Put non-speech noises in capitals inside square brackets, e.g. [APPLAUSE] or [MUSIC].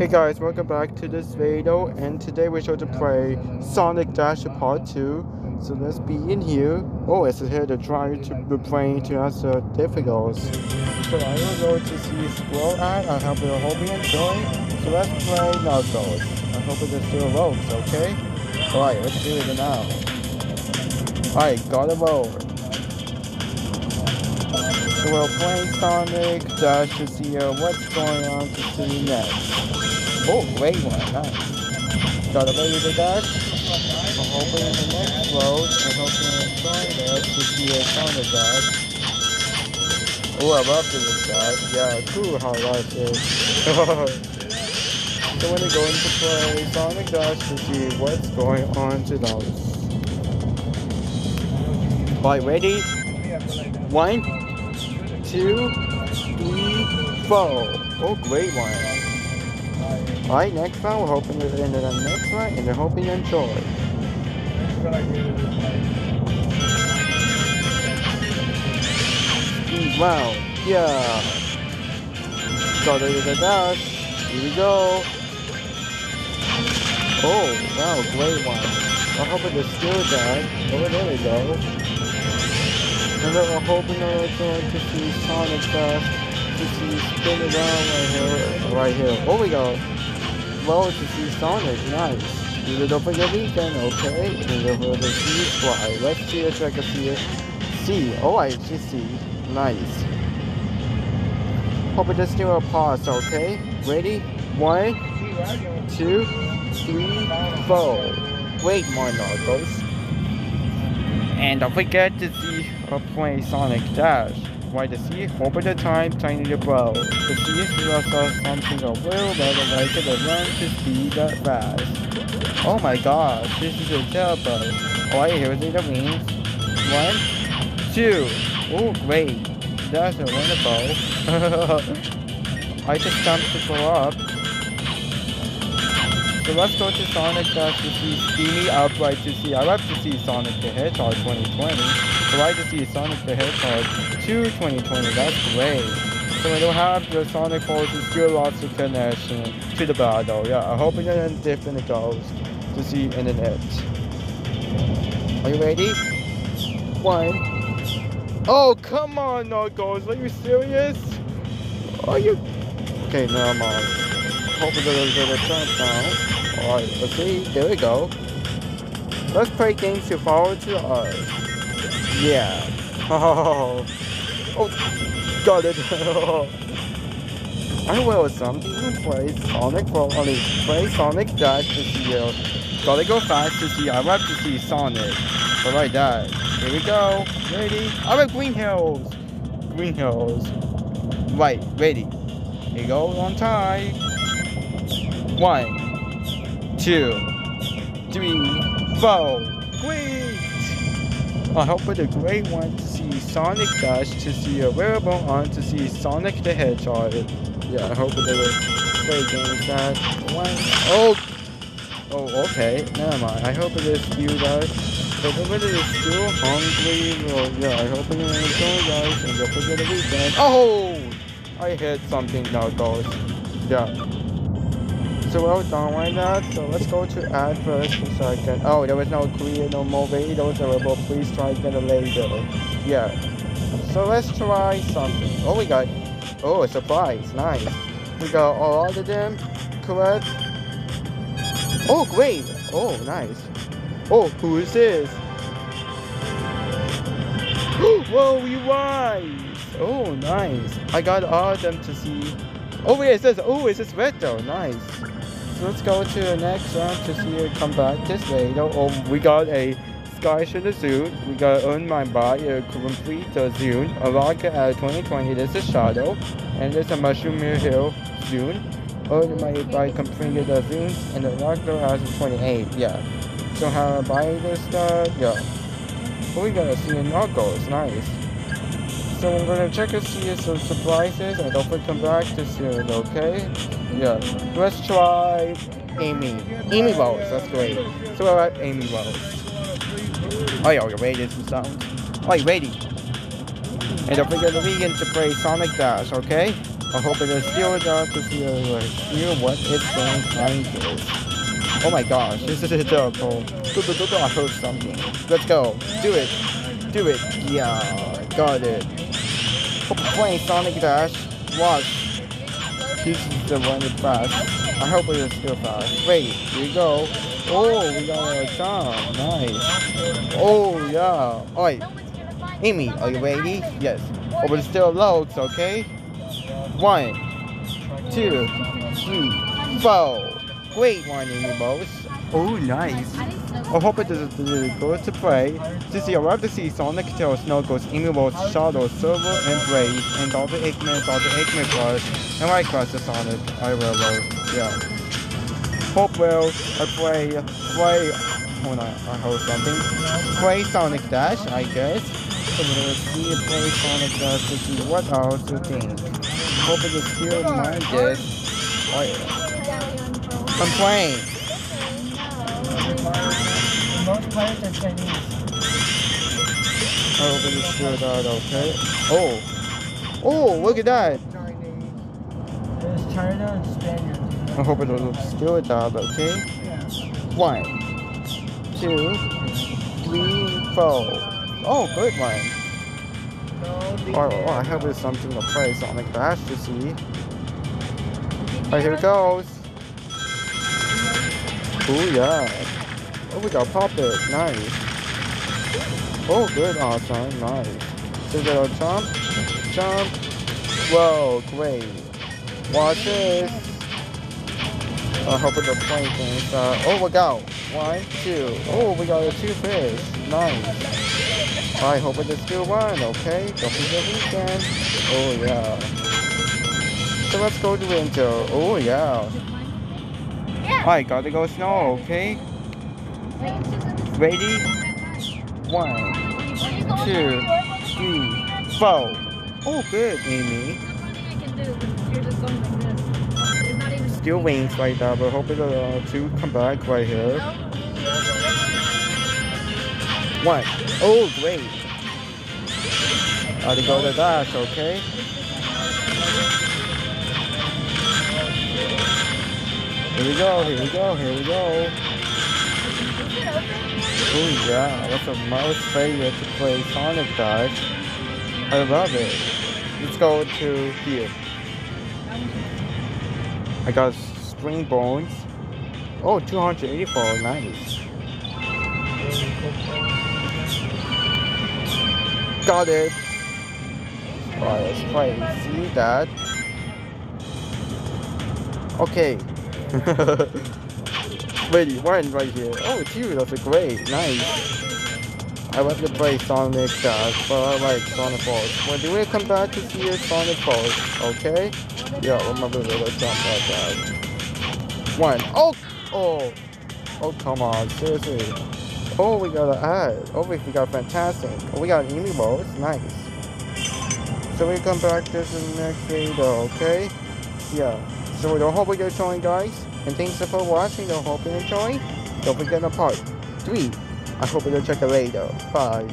Hey guys, welcome back to this video and today we're going to play Sonic Dash Part 2. So let's be in here. Oh, it's here to try to be playing to answer difficult. So I will go to see Squirrel at. I hope you hope you enjoy. So let's play Knuckles. I hope it still works, okay? Alright, let's do it now. Alright, got a roll. So we're playing Sonic Dash to see what's going on to see next. Oh, great one, nice. Got a ready to dash. I'm hoping in the next road, I'm hoping to enjoy this to see a Sonic Dash. Oh, I love this dash. Yeah, cool how life is. [LAUGHS] so when you go into play Sonic Dash to see what's going on to those. Alright, ready? One, two, three, four. Oh, great one. Alright, next round, we're hoping to end it on next one, and we're hoping you enjoy. Wow, yeah. Got it the dash. Here we go. Oh, wow, great one. I hope it is still that. Oh, there we go. And then we're hoping that we're going to see Sonic Dash to see spin around right here. Right here. Oh, we go. Well, to see Sonic. Nice. Do it over the weekend, okay? And over the sea fly. Let's see if I can see it. See. Oh, I see see. Nice. Hope it is still a pause, okay? Ready? One, two, three, four. Wait, more knuckles. And don't forget to see or play Sonic Dash. Why to see over the time tiny blow. To see if you also something a little better like to run to speed that fast. Oh my gosh, this is a turbo. Alright, here is the wings. One, two. Oh great. That's a wonderful. [LAUGHS] I just jumped to go up. So let's go to Sonic to see Steamy Upright to see. I love to see Sonic the Hedgehog 2020. So I like to see Sonic the Hedgehog 2 2020. That's great. So we don't have the Sonic Forces still lots of connection to the battle. Yeah, I hope it doesn't different goes to see in the net. Are you ready? One. Oh, come on, Knuckles. Are you serious? Are you? Okay, now I'm on. It doesn't get a jump now. Alright, let's see. There we go. Let's play games to follow to us. Yeah. Oh, oh got it. I will something play Sonic for only play Sonic Dash to see you. Gotta go fast to see. I love to see Sonic. Like that. Here we go. Ready? I like Green Hills. Green Hills. Right, ready. Here you go on time. One, two, three, four. Great! I hope it's a great one to see Sonic Dash, to see a wearable on, to see Sonic the Hedgehog. Yeah, I hope it will play games that one. Oh! Oh, okay. Never mind. I hope it is still guys. But the weather is still hungry. Yeah, I hope you guys and don't forget the weekend. Oh! I hit something now, guys. Yeah. So well done like that. So let's go to add first for second. Oh, there was no clear, no more videos available. Please try again later. Yeah. So let's try something. Oh, we got. Oh, a surprise. Nice. We got all of them correct. Oh, great. Oh, nice. Oh, who is this? [GASPS] Whoa, you wise! Oh, nice. I got all of them to see. Oh, yeah, it says, oh, it says red though. Nice. Let's go to the next round to see it come back this way. Oh, we got a Sky Shooter Suit. We got Earn My Body, a complete uh, Zune. A Rocket at 2020. This is Shadow. And there's a Mushroom Hill Zone. Earn My Body completed the Zunes. And the Rocket has 28. Yeah. So how to buy this stuff? Yeah. But we gotta see Knuckles. Nice. So I'm gonna check and see some surprises and forget come back to soon, okay? Yeah. Let's try Amy. Amy Rose, that's great. So we're at Amy Rose. Oh yeah, you ready to some sounds? Oh you ready? And don't forget the weekend to play Sonic Dash, okay? I hope it is still down to see, what it's going to this. Oh my gosh, this is joke. Oh, I heard something. Let's go. Do it. Do it. Yeah, got it. Playing Sonic Dash. Watch. This is the one that's fast. I hope it is still fast. Wait, here we go. Oh, we got a jump. Nice. Oh, yeah. Alright. Amy, are you ready? Yes. Oh, but it's still loads, okay? One, two, three, four. Great one, Amy Boss. Oh, nice. I hope it is good to play. Since you arrived to see Sonic, Tails, Knuckles, Amiibo, Shadow, Silver, and Blaze, and all the Eggman, all the Eggman Plus, and I class the Sonic, I will, uh, yeah. Hope well, I play, play, hold on, I hold something. Play Sonic Dash, I guess. So gonna see play Sonic Dash to see what else you think. Hope it is still minded. Oh yeah. I'm playing. Most players are Chinese. I hope it is still that okay. Oh. Oh, look at that. There's China and Spaniards. I hope it will still that okay. Yeah. One, two, three, four. Oh, good one. Oh, oh, I hope it's something to play Sonic Dash to see. Alright, here it goes. Oh, yeah. Oh, we got Puppet. Nice. Oh, good. Awesome. Nice. We got a jump. Jump. Whoa, great. Watch this. I hope it's a plane things. Uh, oh, we got one, two. Oh, we got a two fish. Nice. I hope it's still one, okay? Don't forget weekend. Oh, yeah. So let's go to winter. Oh, yeah. I gotta go snow, okay? Ready? One, two, three, four. Oh, good, Amy. Still wings right there, but hope it'll uh, two come back right here. One. Oh, great. Gotta go to dash, okay? Here we go, here we go, here we go. Oh yeah, that's a most favorite to play Sonic Dash. I love it. Let's go to here. I got string bones. Oh, 284, nice. Got it. Alright, let's play. See that? Okay. [LAUGHS] Ready, one right here. Oh, two, that's a great. Nice. I want to play Sonic uh, Dash, but I like Sonic Force. When do we come back to see Sonic Force? Okay? Yeah, remember the little jump like that. One. Oh! Oh! Oh, come on. Seriously. Oh, we got an ad. Oh, we got fantastic. Oh, we got an amiibo. It's nice. So we come back to the next video, okay? Yeah. So we hope you enjoy, guys. And thanks for watching. I hope you enjoy. Don't forget the part three. I hope you'll check it later. Bye.